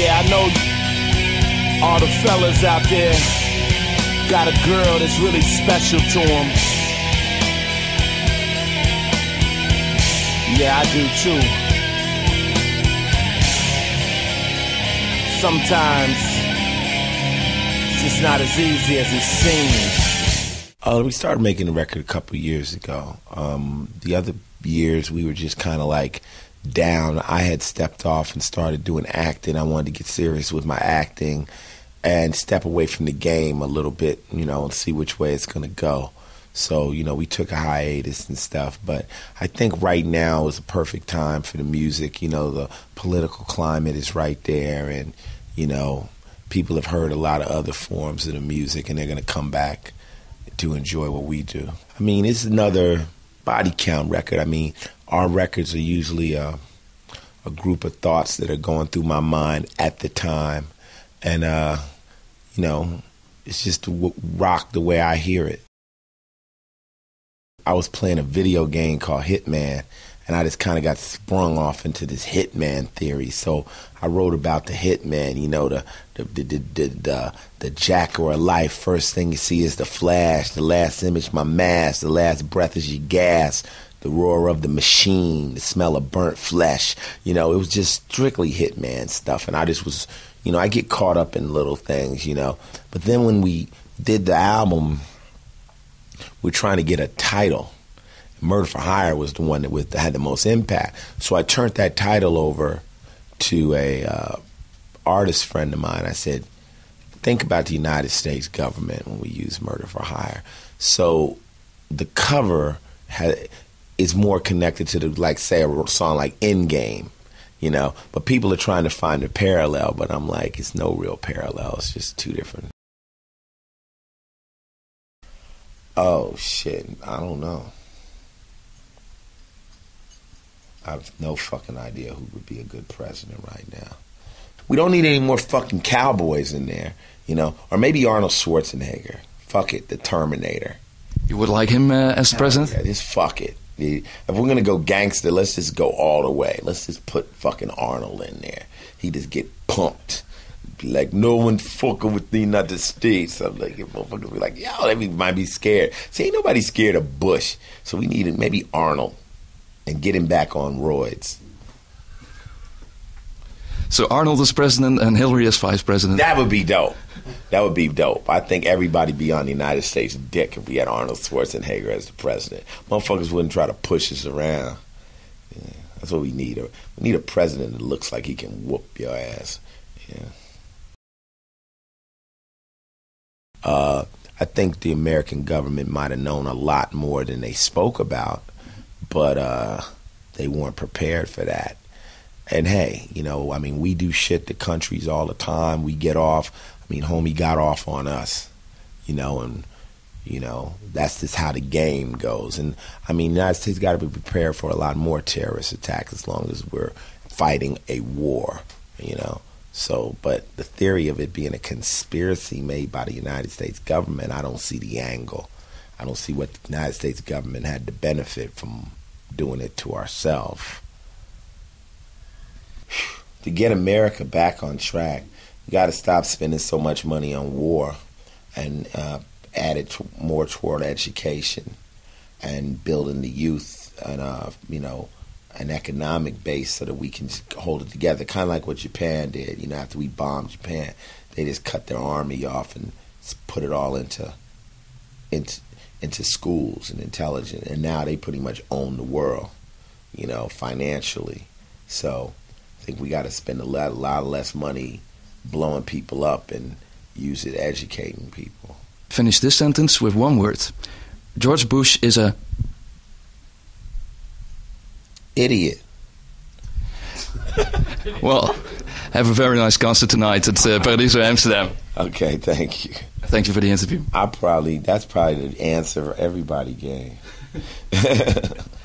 know all the fellas out there got a girl that's really special to them. Yeah, I do too. Sometimes it's just not as easy as it seems. Uh, we started making the record a couple years ago. Um, the other years we were just kind of like down. I had stepped off and started doing acting. I wanted to get serious with my acting and step away from the game a little bit, you know, and see which way it's going to go. So, you know, we took a hiatus and stuff, but I think right now is a perfect time for the music. You know, the political climate is right there, and, you know, people have heard a lot of other forms of the music, and they're going to come back to enjoy what we do. I mean, it's another body count record. I mean, our records are usually a, a group of thoughts that are going through my mind at the time and uh, you know, it's just rock the way I hear it. I was playing a video game called Hitman, and I just kind of got sprung off into this Hitman theory. So I wrote about the Hitman. You know, the the the the, the, the jack or a life. First thing you see is the flash. The last image, my mask. The last breath is your gas. The roar of the machine. The smell of burnt flesh. You know, it was just strictly Hitman stuff, and I just was you know, I get caught up in little things, you know. But then when we did the album, we're trying to get a title. Murder for Hire was the one that, was, that had the most impact. So I turned that title over to a uh, artist friend of mine. I said, think about the United States government when we use Murder for Hire. So the cover had, is more connected to the, like, say, a song like Endgame you know. But people are trying to find a parallel, but I'm like, it's no real parallel. It's just two different. Oh shit! I don't know. I have no fucking idea who would be a good president right now. We don't need any more fucking cowboys in there, you know, or maybe Arnold Schwarzenegger. Fuck it, the Terminator. You would like him uh, as president? Yeah, just fuck it. If we're gonna go gangster, let's just go all the way. Let's just put fucking Arnold in there. He just get pumped. Be Like no one fucking with the United States. I'm like, motherfuckers be like, yo, they might be scared. See, ain't nobody scared of Bush, so we need maybe Arnold and get him back on roids. So Arnold as president and Hillary as vice president. That would be dope. That would be dope. I think everybody beyond the United States dick if we had Arnold Schwarzenegger as the president. Motherfuckers wouldn't try to push us around. Yeah, that's what we need. We need a president that looks like he can whoop your ass. Yeah. Uh, I think the American government might have known a lot more than they spoke about, but uh, they weren't prepared for that. And hey, you know, I mean, we do shit to countries all the time. We get off. I mean, homie got off on us, you know, and you know that's just how the game goes. And I mean, the United States got to be prepared for a lot more terrorist attacks as long as we're fighting a war, you know. So, but the theory of it being a conspiracy made by the United States government, I don't see the angle. I don't see what the United States government had to benefit from doing it to ourselves. To get America back on track, you got to stop spending so much money on war and uh, add it to, more toward education and building the youth and uh, you know an economic base so that we can hold it together. Kind of like what Japan did. You know, after we bombed Japan, they just cut their army off and put it all into into into schools and intelligence, and now they pretty much own the world. You know, financially. So I think we got to spend a lot, a lot less money blowing people up and use it educating people. Finish this sentence with one word. George Bush is a idiot. well, have a very nice concert tonight at uh, Paradiso Amsterdam. Okay, thank you. Thank you for the interview. I probably that's probably the answer everybody game.